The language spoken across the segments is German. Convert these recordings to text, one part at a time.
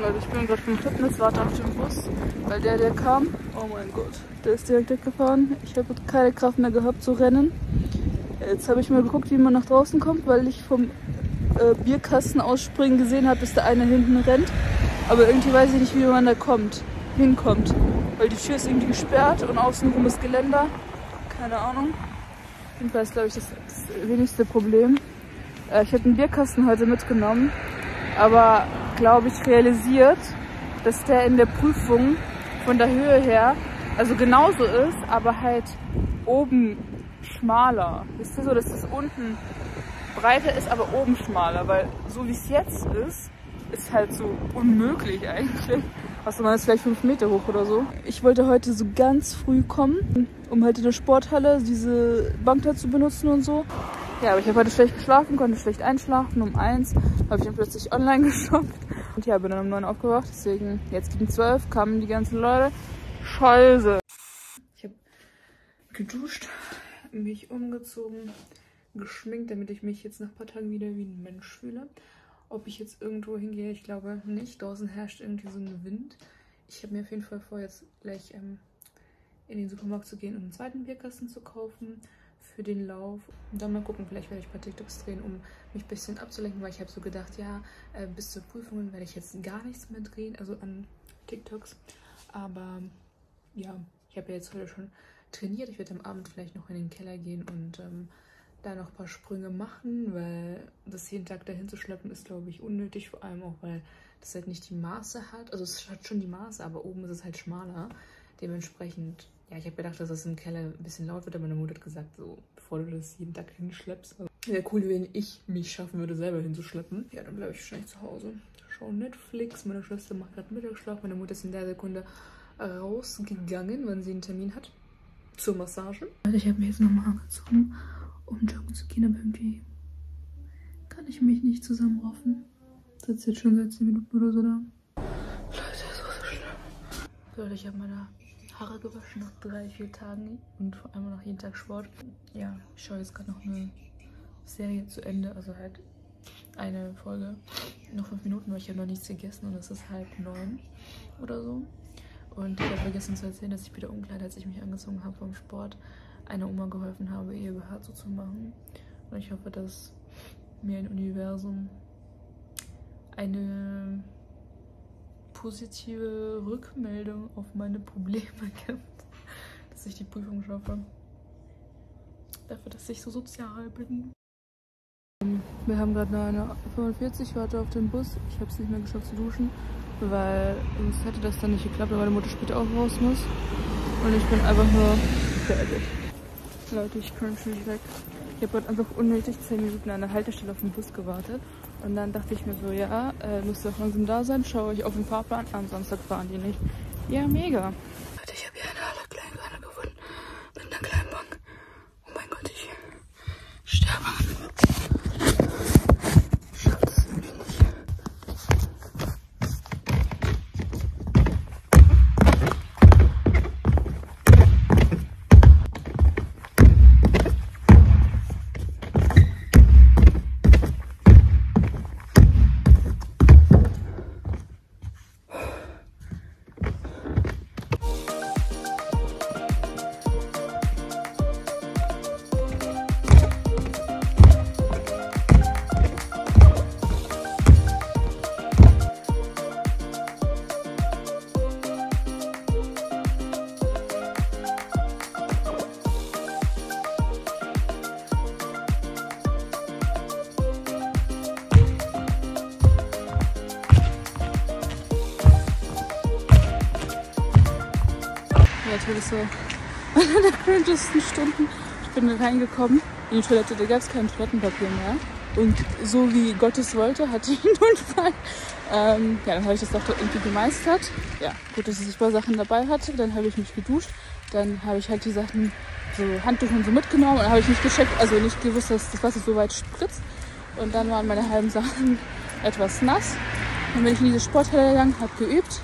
Leute, ich bin gerade vom Fitness, warte auf den Bus, weil der, der kam, oh mein Gott, der ist direkt weggefahren. Ich habe keine Kraft mehr gehabt zu rennen. Jetzt habe ich mal geguckt, wie man nach draußen kommt, weil ich vom äh, Bierkasten ausspringen gesehen habe, dass der eine hinten rennt. Aber irgendwie weiß ich nicht, wie man da kommt, hinkommt. Weil die Tür ist irgendwie gesperrt und außenrum ist Geländer. Keine Ahnung. Jedenfalls glaube ich, das, das wenigste Problem. Äh, ich habe einen Bierkasten heute mitgenommen, aber glaube ich realisiert, dass der in der Prüfung von der Höhe her also genauso ist, aber halt oben schmaler. Wisst ihr so, dass das unten breiter ist, aber oben schmaler, weil so wie es jetzt ist, ist halt so unmöglich eigentlich. Was man ist vielleicht fünf Meter hoch oder so. Ich wollte heute so ganz früh kommen, um halt in der Sporthalle diese Bank da zu benutzen und so. Ja, aber ich habe heute schlecht geschlafen, konnte schlecht einschlafen. Um eins habe ich dann plötzlich online geshoppt. Und ja, bin dann um neun aufgewacht. Deswegen, jetzt gegen zwölf kamen die ganzen Leute. Scheiße. Ich habe geduscht, mich umgezogen, geschminkt, damit ich mich jetzt nach ein paar Tagen wieder wie ein Mensch fühle. Ob ich jetzt irgendwo hingehe, ich glaube nicht. Draußen herrscht irgendwie so ein Wind. Ich habe mir auf jeden Fall vor, jetzt gleich ähm, in den Supermarkt zu gehen und einen zweiten Bierkasten zu kaufen für den Lauf. Und dann mal gucken, vielleicht werde ich ein paar TikToks drehen, um mich ein bisschen abzulenken, weil ich habe so gedacht, ja, äh, bis zur Prüfung werde ich jetzt gar nichts mehr drehen, also an TikToks. Aber ja, ich habe ja jetzt heute schon trainiert. Ich werde am Abend vielleicht noch in den Keller gehen und ähm, da noch ein paar Sprünge machen, weil das jeden Tag dahin zu schleppen ist, glaube ich, unnötig. Vor allem auch, weil das halt nicht die Maße hat. Also es hat schon die Maße, aber oben ist es halt schmaler. Dementsprechend, ja, ich habe gedacht, dass es im Keller ein bisschen laut wird, aber meine Mutter hat gesagt, so, bevor du das jeden Tag hinschleppst. Also, wäre cool, wenn ich mich schaffen würde, selber hinzuschleppen. Ja, dann bleibe ich wahrscheinlich zu Hause. Schau Netflix, meine Schwester macht gerade Mittagsschlaf, meine Mutter ist in der Sekunde rausgegangen, wenn sie einen Termin hat zur Massage. Also ich habe mich jetzt nochmal angezogen um joggen zu gehen, aber irgendwie kann ich mich nicht zusammenraufen. Sitze jetzt schon seit 10 Minuten oder so da. Leute, das ist so schlimm. Leute, ich habe meine Haare gewaschen nach drei, vier Tagen und vor allem noch jeden Tag Sport. Ja, ich schaue jetzt gerade noch eine Serie zu Ende, also halt eine Folge. Noch fünf Minuten, weil ich habe noch nichts gegessen und es ist halb neun oder so. Und ich habe vergessen zu erzählen, dass ich wieder umkleide, als ich mich angezogen habe vom Sport einer Oma geholfen habe, ihr BH so zu machen. Und ich hoffe, dass mir ein Universum eine positive Rückmeldung auf meine Probleme gibt, dass ich die Prüfung schaffe. Dafür, dass ich so sozial bin. Wir haben gerade eine 45, warte auf den Bus. Ich habe es nicht mehr geschafft zu duschen, weil sonst hätte das dann nicht geklappt, weil meine Mutter später auch raus muss. Und ich bin einfach nur fertig. Leute, ich kann schon nicht weg. Ich habe einfach unnötig 10 Minuten an der Haltestelle auf den Bus gewartet. Und dann dachte ich mir so, ja, äh, müsste auch langsam da sein. Schaue ich auf den Fahrplan. Am Samstag fahren die nicht. Ja, mega. Natürlich so eine der cringesten Stunden. Ich bin reingekommen in die Toilette, da gab es kein Toilettenpapier mehr. Und so wie Gott es wollte, hatte ich einen Unfall. Ähm, ja, dann habe ich das doch irgendwie gemeistert. Ja, gut, dass ich ein paar Sachen dabei hatte. Dann habe ich mich geduscht. Dann habe ich halt die Sachen, so Handtuch und so mitgenommen. Und dann habe ich nicht gecheckt, also nicht gewusst, dass das Wasser so weit spritzt. Und dann waren meine halben Sachen etwas nass. Dann bin ich in diese Sporthalle gegangen, habe geübt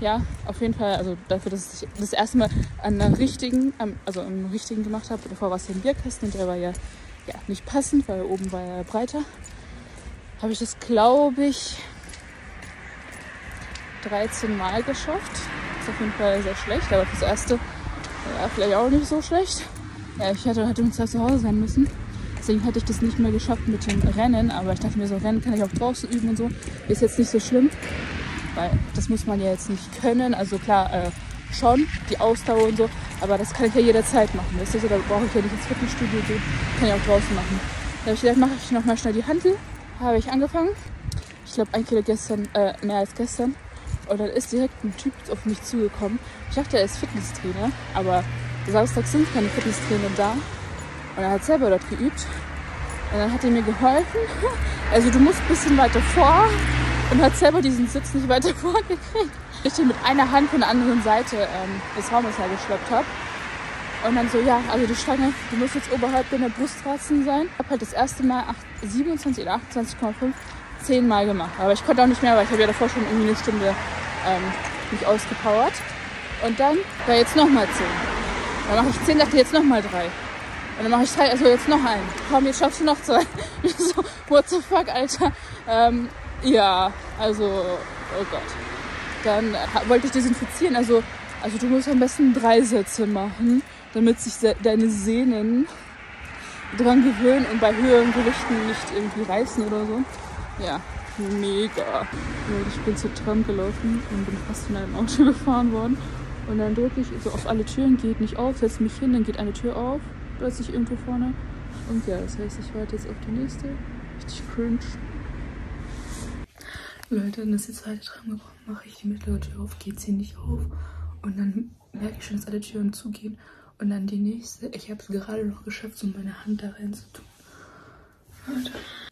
ja, auf jeden Fall, also dafür, dass ich das erste Mal an der richtigen, also am richtigen gemacht habe. Davor war es ja ein Bierkasten und der war ja, ja nicht passend, weil oben war er breiter. Habe ich das, glaube ich, 13 Mal geschafft. Ist auf jeden Fall sehr schlecht, aber fürs erste ja, vielleicht auch nicht so schlecht. Ja, ich hätte, hätte uns zu Hause sein müssen. Deswegen hätte ich das nicht mehr geschafft mit dem Rennen. Aber ich dachte mir so, Rennen kann ich auch draußen üben und so. Ist jetzt nicht so schlimm. Weil das muss man ja jetzt nicht können. Also klar, äh, schon, die Ausdauer und so. Aber das kann ich ja jederzeit machen. Weißt du, da brauche ich ja nicht ins Fitnessstudio gehen. Kann ich auch draußen machen. Da habe ich gedacht, mache ich nochmal schnell die Handel. Habe ich angefangen. Ich glaube, ein Kilo gestern, äh, mehr als gestern. Und dann ist direkt ein Typ auf mich zugekommen. Ich dachte, er ist Fitnesstrainer, aber Samstag sind keine Fitnesstrainer da. Und er hat selber dort geübt. Und dann hat er mir geholfen. Also du musst ein bisschen weiter vor. Und hat selber diesen Sitz nicht weiter vorgekriegt. Ich den mit einer Hand von der anderen Seite ähm, des Raumes hergeschleppt habe. Und dann so, ja, also die Stange, die muss jetzt oberhalb deiner Brustwarzen sein. Ich habe halt das erste Mal 8, 27 oder 28,5 zehnmal gemacht. Aber ich konnte auch nicht mehr, weil ich habe ja davor schon irgendwie eine Stunde ähm, mich ausgepowert. Und dann war jetzt nochmal zehn. Dann mache ich zehn, dachte jetzt nochmal drei. Und dann mache ich drei, also jetzt noch einen. Komm, jetzt schaffst du noch zwei. so, what the fuck, Alter. Ähm, ja, also, oh Gott. Dann wollte ich desinfizieren. Also, also du musst am besten drei Sätze machen, damit sich deine Sehnen dran gewöhnen und bei höheren Gewichten nicht irgendwie reißen oder so. Ja, mega. Ich bin zur Tram gelaufen und bin fast in einem Auto gefahren worden. Und dann drücke ich so auf alle Türen, geht nicht auf, setze mich hin, dann geht eine Tür auf, plötzlich irgendwo vorne. Und ja, das heißt, ich warte jetzt auf die nächste. Richtig cringe. Leute, dann ist die zweite Tram gekommen, mache ich die mittlere Tür auf, geht sie nicht auf. Und dann merke ich schon, dass alle Türen zugehen. Und dann die nächste. Ich habe es gerade noch geschafft, so meine Hand da rein zu tun.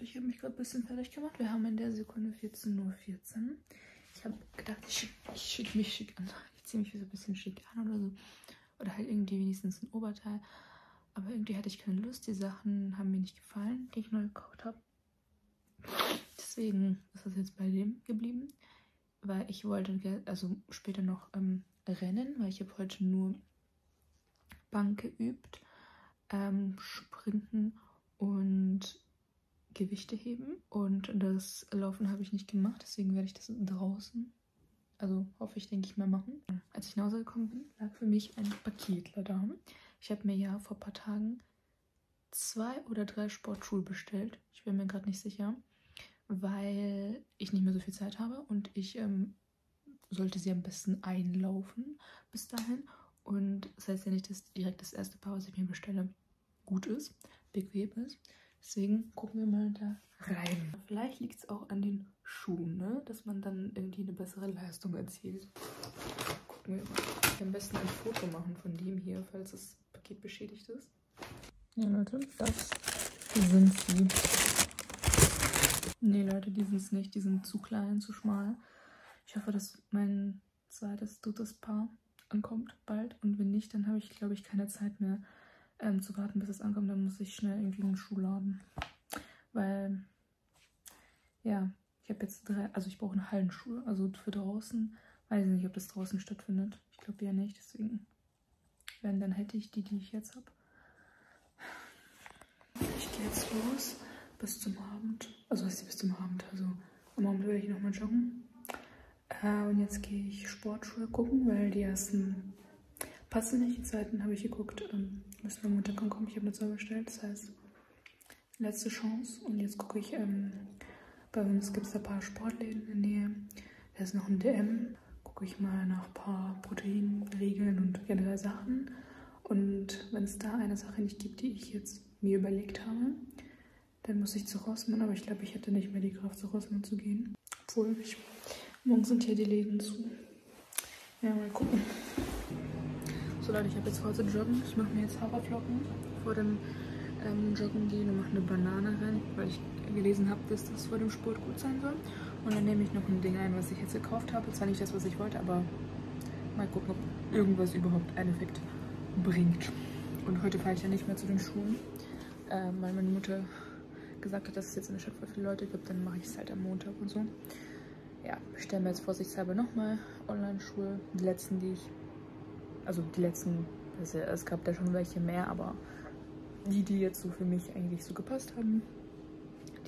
Ich habe mich gerade ein bisschen fertig gemacht. Wir haben in der Sekunde 14.14 Uhr. 14. Ich habe gedacht, ich schicke schick mich schick an. Ich ziehe mich so ein bisschen schick an oder so. Oder halt irgendwie wenigstens ein Oberteil. Aber irgendwie hatte ich keine Lust. Die Sachen haben mir nicht gefallen, die ich neu gekauft habe. Deswegen ist das jetzt bei dem geblieben. Weil ich wollte also später noch ähm, rennen, weil ich habe heute nur Bank geübt, ähm, Sprinten und Gewichte heben und das Laufen habe ich nicht gemacht, deswegen werde ich das draußen, also hoffe ich, denke ich mal machen. Als ich nach Hause gekommen bin, lag für mich ein Paket da. Ich habe mir ja vor ein paar Tagen zwei oder drei Sportschuhe bestellt. Ich bin mir gerade nicht sicher, weil ich nicht mehr so viel Zeit habe und ich ähm, sollte sie am besten einlaufen bis dahin. Und das heißt ja nicht, dass direkt das erste Paar, was ich mir bestelle, gut ist, bequem ist. Deswegen gucken wir mal da rein. Vielleicht liegt es auch an den Schuhen, ne? dass man dann irgendwie eine bessere Leistung erzielt. Gucken wir mal. Ich am besten ein Foto machen von dem hier, falls das Paket beschädigt ist. Ja, Leute, das sind sie. Nee, Leute, die sind es nicht. Die sind zu klein, zu schmal. Ich hoffe, dass mein zweites, drittes Paar ankommt bald. Und wenn nicht, dann habe ich, glaube ich, keine Zeit mehr ähm, zu warten, bis es ankommt. Dann muss ich schnell irgendwie einen Schuh laden. Weil, ja, ich habe jetzt drei, also ich brauche eine Hallenschuhe. Also für draußen, weiß ich nicht, ob das draußen stattfindet. Ich glaube ja nicht, deswegen, wenn, dann hätte ich die, die ich jetzt habe. Ich gehe jetzt los bis zum Abend. Also was ist bis zum Abend? Also am Abend werde ich nochmal joggen. Äh, und jetzt gehe ich Sportschuhe gucken, weil die ersten passen nicht. Die zweiten habe ich geguckt, ähm, müssen am Montag kommen. Ich habe eine zwei bestellt, das heißt, letzte Chance. Und jetzt gucke ich, ähm, bei uns gibt es ein paar Sportläden in der Nähe. Da ist noch ein DM. Gucke ich mal nach ein paar Proteinregeln und generell Sachen. Und wenn es da eine Sache nicht gibt, die ich jetzt mir überlegt habe, dann muss ich zu Rossmann. Aber ich glaube, ich hätte nicht mehr die Kraft, zu Rossmann zu gehen. Obwohl, ich, morgen sind hier die Läden zu. Ja, mal gucken. So Leute, ich habe jetzt vor joggen. Ich mache mir jetzt Haferflocken vor dem ähm, Joggen gehen und mache eine Banane rein, weil ich gelesen habe, dass das vor dem Sport gut sein soll. Und dann nehme ich noch ein Ding ein, was ich jetzt gekauft habe. Zwar nicht das, was ich wollte, aber mal gucken, ob irgendwas überhaupt einen Effekt bringt. Und heute fahre ich ja nicht mehr zu den Schulen, äh, weil meine Mutter gesagt hat, dass es jetzt in der Stadt voll viele Leute gibt. Dann mache ich es halt am Montag und so. Ja, bestellen wir jetzt vorsichtshalber nochmal Online-Schuhe. Die letzten, die ich also die letzten, es gab da schon welche mehr, aber die, die jetzt so für mich eigentlich so gepasst haben,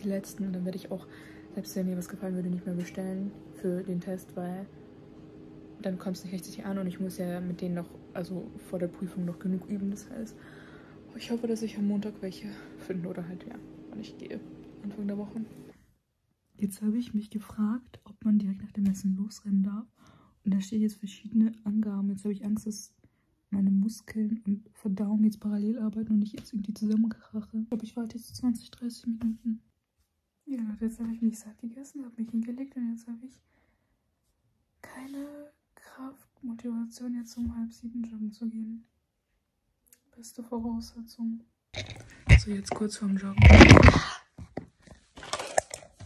die letzten. Und dann werde ich auch, selbst wenn mir was gefallen würde, nicht mehr bestellen für den Test, weil dann kommt es nicht richtig an und ich muss ja mit denen noch, also vor der Prüfung noch genug üben. Das heißt, ich hoffe, dass ich am Montag welche finde oder halt ja, ich gehe, Anfang der Woche. Jetzt habe ich mich gefragt, ob man direkt nach dem Messen losrennen darf. Und da stehen jetzt verschiedene Angaben. Jetzt habe ich Angst, dass meine Muskeln und Verdauung jetzt parallel arbeiten und ich jetzt irgendwie zusammenkrache. Ich glaube, ich warte jetzt 20, 30 Minuten. Ja, jetzt habe ich mich satt gegessen, habe mich hingelegt und jetzt habe ich keine Kraft, Motivation, jetzt um halb sieben joggen zu gehen. Beste Voraussetzung. So, jetzt kurz vorm Joggen.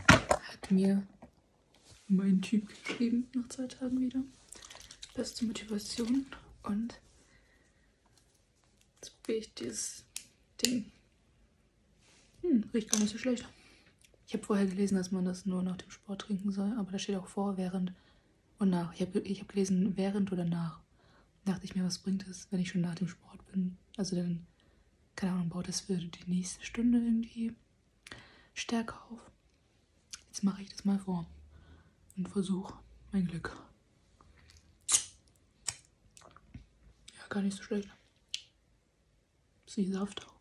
Hat mir mein Typ geschrieben, nach zwei Tagen wieder. Beste Motivation und jetzt probiere ich dieses Ding. Hm, riecht gar nicht so schlecht. Ich habe vorher gelesen, dass man das nur nach dem Sport trinken soll, aber da steht auch vor, während und nach. Ich habe ich hab gelesen, während oder nach. Dachte ich mir, was bringt es, wenn ich schon nach dem Sport bin? Also dann, keine Ahnung, baut das für die nächste Stunde irgendwie stärker auf. Jetzt mache ich das mal vor und versuche mein Glück. Ja, gar nicht so schlecht. Sie Saft.